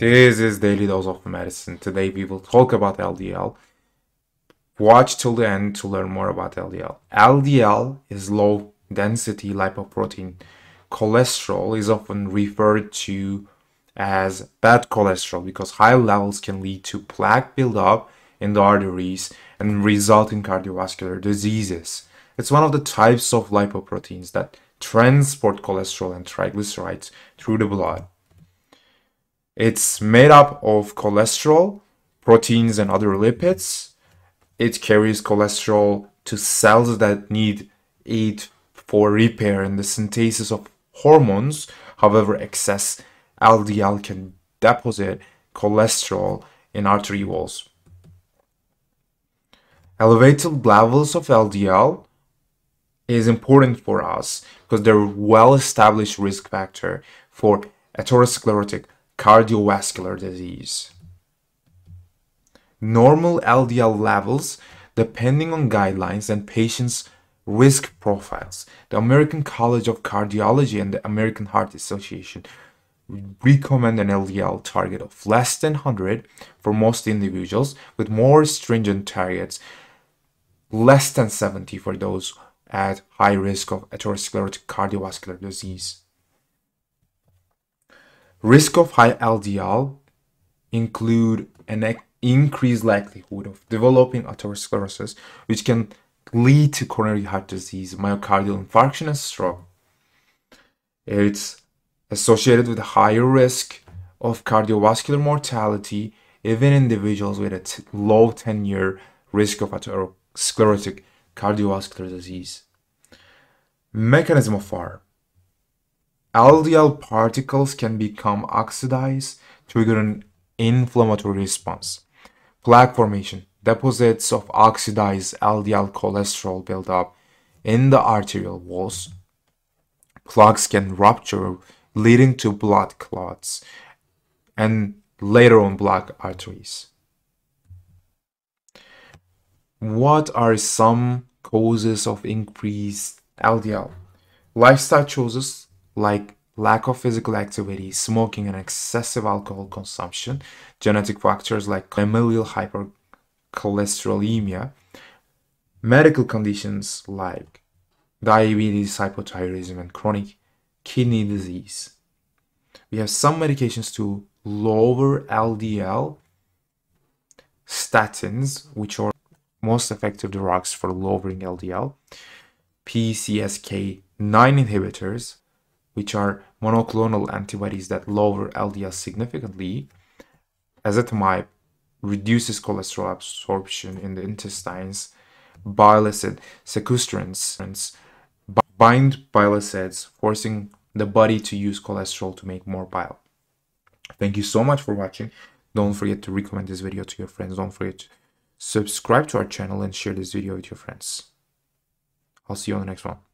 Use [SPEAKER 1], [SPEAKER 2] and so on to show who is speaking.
[SPEAKER 1] This is Daily Dose of Medicine. Today we will talk about LDL. Watch till the end to learn more about LDL. LDL is low density lipoprotein. Cholesterol is often referred to as bad cholesterol because high levels can lead to plaque buildup in the arteries and result in cardiovascular diseases. It's one of the types of lipoproteins that transport cholesterol and triglycerides through the blood. It's made up of cholesterol, proteins, and other lipids. It carries cholesterol to cells that need it for repair and the synthesis of hormones. However, excess LDL can deposit cholesterol in artery walls. Elevated levels of LDL is important for us because they're well-established risk factor for atherosclerotic cardiovascular disease. Normal LDL levels depending on guidelines and patients' risk profiles. The American College of Cardiology and the American Heart Association recommend an LDL target of less than 100 for most individuals, with more stringent targets less than 70 for those at high risk of atherosclerotic cardiovascular disease. Risk of high LDL include an increased likelihood of developing atherosclerosis, which can lead to coronary heart disease, myocardial infarction, and stroke. It's associated with a higher risk of cardiovascular mortality, even in individuals with a low 10 year risk of atherosclerotic cardiovascular disease. Mechanism of harm. LDL particles can become oxidized, triggering inflammatory response. Plaque formation. Deposits of oxidized LDL cholesterol build up in the arterial walls. Plaques can rupture, leading to blood clots and later on blocked arteries. What are some causes of increased LDL? Lifestyle choices like lack of physical activity, smoking, and excessive alcohol consumption, genetic factors like familial hypercholesterolemia, medical conditions like diabetes, hypothyroidism, and chronic kidney disease. We have some medications to lower LDL, statins, which are most effective drugs for lowering LDL, PCSK9 inhibitors, which are monoclonal antibodies that lower LDL significantly. Ezetimibe reduces cholesterol absorption in the intestines. Bile acid sequestrants bind bile acids, forcing the body to use cholesterol to make more bile. Thank you so much for watching. Don't forget to recommend this video to your friends. Don't forget to subscribe to our channel and share this video with your friends. I'll see you on the next one.